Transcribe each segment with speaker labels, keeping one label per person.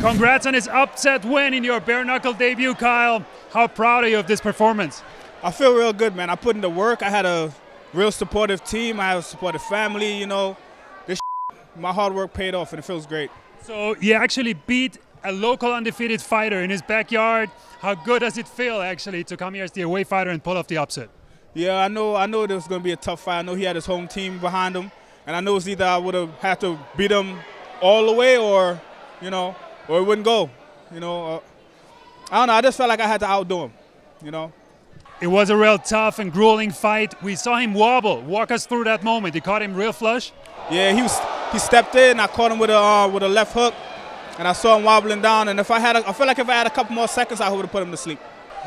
Speaker 1: Congrats on his upset win in your bare knuckle debut, Kylle. How proud are you of this performance?
Speaker 2: I feel real good, man. I put in the work. I had a real supportive team. I have a supportive family. You know, this my hard work paid off, and it feels great.
Speaker 1: So you actually beat a local undefeated fighter in his backyard. How good does it feel actually to come here as the away fighter and pull off the upset?
Speaker 2: Yeah, I know. I know it was going to be a tough fight. I know he had his home team behind him, and I know it's either I would have had to beat him all the way, or you know, or it wouldn't go. You know, uh, I don't know. I just felt like I had to outdo him. You know.
Speaker 1: It was a real tough and grueling fight. We saw him wobble. Walk us through that moment. You caught him real flush.
Speaker 2: Yeah, he was. He stepped in. I caught him with a uh, with a left hook, and I saw him wobbling down. And if I had, a, I feel like if I had a couple more seconds, I would have put him to sleep.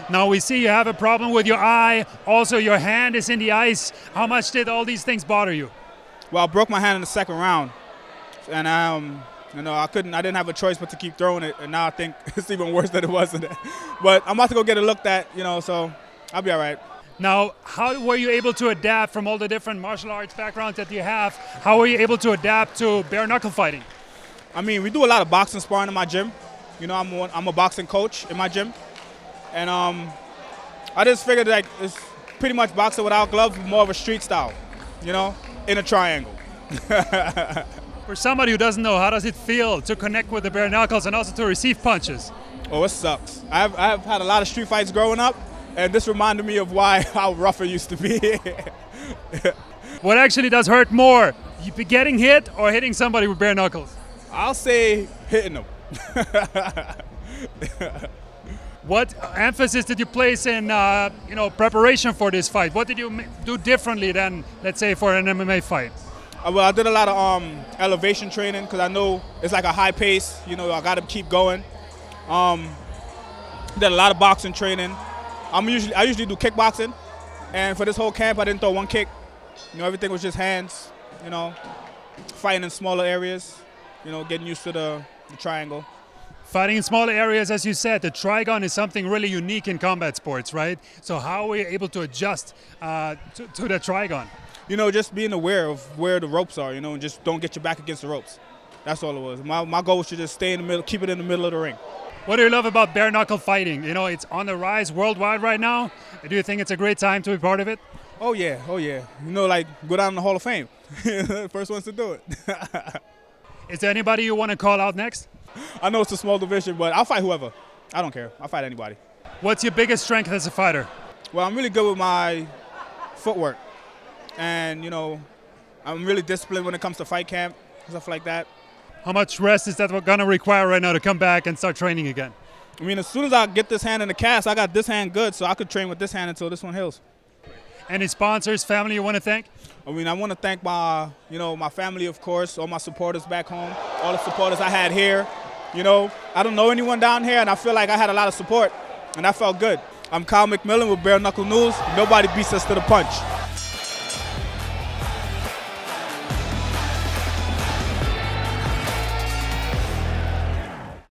Speaker 1: Now we see you have a problem with your eye. Also, your hand is in the ice. How much did all these things bother you?
Speaker 2: Well, I broke my hand in the second round, and um, you know, I couldn't, I didn't have a choice but to keep throwing it, and now I think it's even worse than it was. but I'm about to go get it looked at, you know, so I'll be all right.
Speaker 1: Now, how were you able to adapt from all the different martial arts backgrounds that you have? How were you able to adapt to bare knuckle fighting?
Speaker 2: I mean, we do a lot of boxing sparring in my gym. You know, I'm, I'm a boxing coach in my gym, and um, I just figured like it's pretty much boxing without gloves, more of a street style. You know, in a triangle.
Speaker 1: For somebody who doesn't know, how does it feel to connect with the bare knuckles and also to receive punches?
Speaker 2: Oh, it sucks. I've, I've had a lot of street fights growing up, and this reminded me of why how rough it used to be.
Speaker 1: what actually does hurt more, you be getting hit or hitting somebody with bare knuckles?
Speaker 2: I'll say hitting them.
Speaker 1: what emphasis did you place in, uh, you know, preparation for this fight? What did you do differently than, let's say, for an MMA fight?
Speaker 2: Well, I did a lot of um, elevation training because I know it's like a high pace. You know, I got to keep going. Um, did a lot of boxing training. I'm usually I usually do kickboxing, and for this whole camp, I didn't throw one kick. You know, everything was just hands. You know, fighting in smaller areas. You know, getting used to the, the triangle.
Speaker 1: Fighting in smaller areas, as you said, the trigon is something really unique in combat sports, right? So how were you able to adjust uh, to, to the trigon?
Speaker 2: You know, just being aware of where the ropes are, you know, and just don't get your back against the ropes. That's all it was. My, my goal was to just stay in the middle, keep it in the middle of the ring.
Speaker 1: What do you love about bare knuckle fighting? You know, it's on the rise worldwide right now. Do you think it's a great time to be part of it?
Speaker 2: Oh yeah, oh yeah. You know, like go down in the Hall of Fame. First ones to do it.
Speaker 1: Is there anybody you want to call out next?
Speaker 2: I know it's a small division, but I'll fight whoever. I don't care. I'll fight anybody.
Speaker 1: What's your biggest strength as a fighter?
Speaker 2: Well, I'm really good with my footwork. And, you know, I'm really disciplined when it comes to fight camp, stuff like that.
Speaker 1: How much rest is that going to require right now to come back and start training again?
Speaker 2: I mean, as soon as I get this hand in the cast, I got this hand good, so I could train with this hand until this one heals.
Speaker 1: Any sponsors, family you want to thank?
Speaker 2: I mean, I want to thank my, you know, my family, of course, all my supporters back home, all the supporters I had here. You know, I don't know anyone down here, and I feel like I had a lot of support, and I felt good. I'm Kylle McMillan with Bare Knuckle News. Nobody beats us to the punch.